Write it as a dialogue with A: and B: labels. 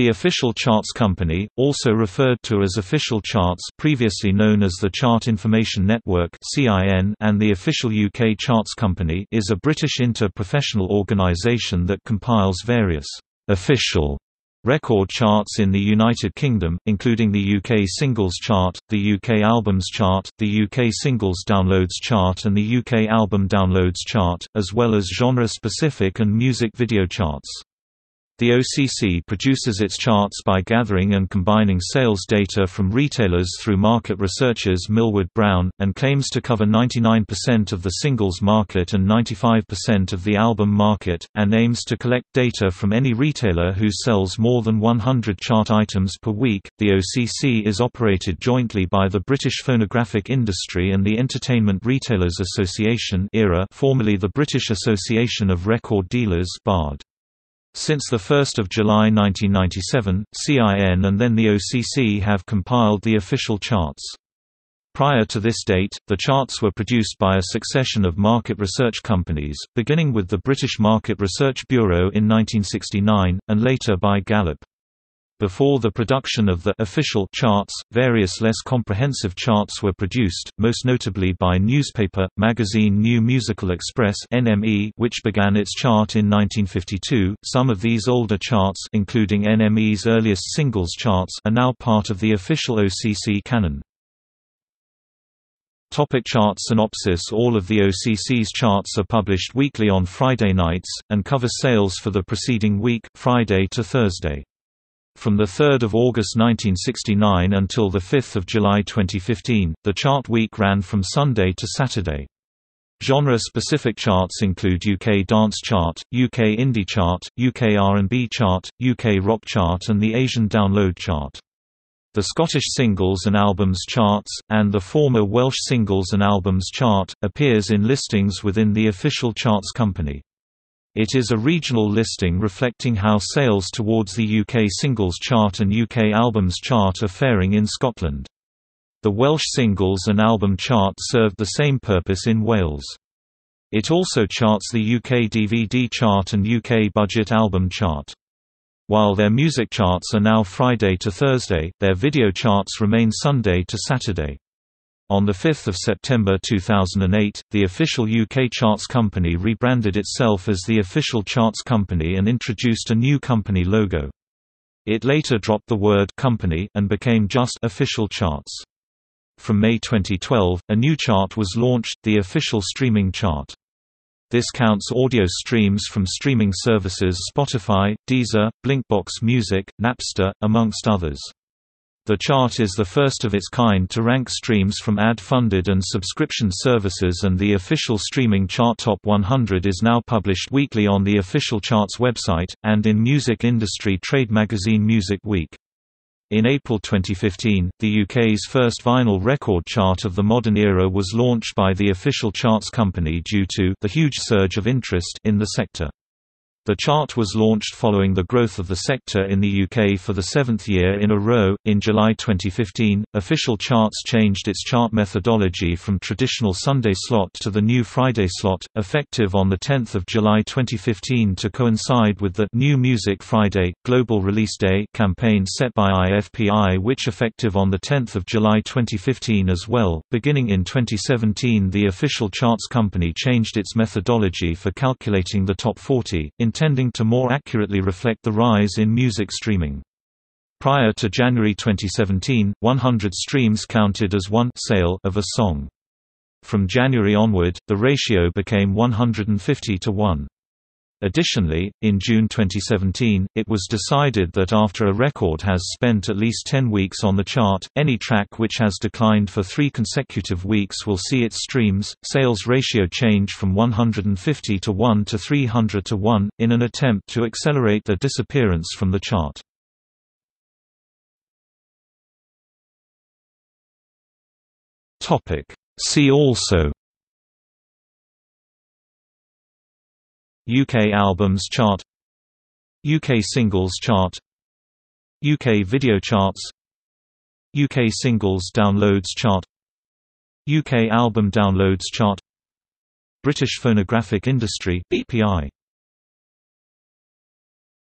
A: The Official Charts Company, also referred to as Official Charts previously known as the Chart Information Network and the Official UK Charts Company is a British inter-professional organisation that compiles various «official» record charts in the United Kingdom, including the UK Singles Chart, the UK Albums Chart, the UK Singles Downloads Chart and the UK Album Downloads Chart, as well as genre-specific and music video charts. The OCC produces its charts by gathering and combining sales data from retailers through market researchers Millward Brown, and claims to cover 99% of the singles market and 95% of the album market, and aims to collect data from any retailer who sells more than 100 chart items per week. The OCC is operated jointly by the British Phonographic Industry and the Entertainment Retailers Association, formerly the British Association of Record Dealers, BARD. Since 1 July 1997, CIN and then the OCC have compiled the official charts. Prior to this date, the charts were produced by a succession of market research companies, beginning with the British Market Research Bureau in 1969, and later by Gallup. Before the production of the official charts, various less comprehensive charts were produced, most notably by newspaper, magazine New Musical Express (NME), which began its chart in 1952. Some of these older charts, including NME's earliest singles charts, are now part of the official OCC canon. Topic chart synopsis All of the OCC's charts are published weekly on Friday nights, and cover sales for the preceding week Friday to Thursday. From 3 August 1969 until 5 July 2015, the chart week ran from Sunday to Saturday. Genre-specific charts include UK Dance Chart, UK Indie Chart, UK R&B Chart, UK Rock Chart and the Asian Download Chart. The Scottish Singles and Albums Charts, and the former Welsh Singles and Albums Chart, appears in listings within the official charts company. It is a regional listing reflecting how sales towards the UK Singles Chart and UK Albums Chart are faring in Scotland. The Welsh Singles and Album Chart served the same purpose in Wales. It also charts the UK DVD Chart and UK Budget Album Chart. While their music charts are now Friday to Thursday, their video charts remain Sunday to Saturday. On 5 September 2008, the official UK Charts Company rebranded itself as the Official Charts Company and introduced a new company logo. It later dropped the word «company» and became just «Official Charts». From May 2012, a new chart was launched, the Official Streaming Chart. This counts audio streams from streaming services Spotify, Deezer, Blinkbox Music, Napster, amongst others. The chart is the first of its kind to rank streams from ad-funded and subscription services and the official streaming chart Top 100 is now published weekly on the official charts website, and in music industry trade magazine Music Week. In April 2015, the UK's first vinyl record chart of the modern era was launched by the official charts company due to the huge surge of interest in the sector. The chart was launched following the growth of the sector in the UK for the seventh year in a row. In July 2015, Official Charts changed its chart methodology from traditional Sunday slot to the new Friday slot, effective on 10 July 2015 to coincide with the New Music Friday, Global Release Day campaign set by IFPI which effective on 10 July 2015 as well. Beginning in 2017 the Official Charts Company changed its methodology for calculating the top 40, in intending to more accurately reflect the rise in music streaming. Prior to January 2017, 100 streams counted as one sale of a song. From January onward, the ratio became 150 to 1. Additionally, in June 2017, it was decided that after a record has spent at least 10 weeks on the chart, any track which has declined for three consecutive weeks will see its streams, sales ratio change from 150 to 1 to 300 to 1, in an attempt to accelerate their disappearance from the chart. See also UK Albums Chart UK Singles Chart UK Video Charts UK Singles Downloads Chart UK Album Downloads Chart British Phonographic Industry BPI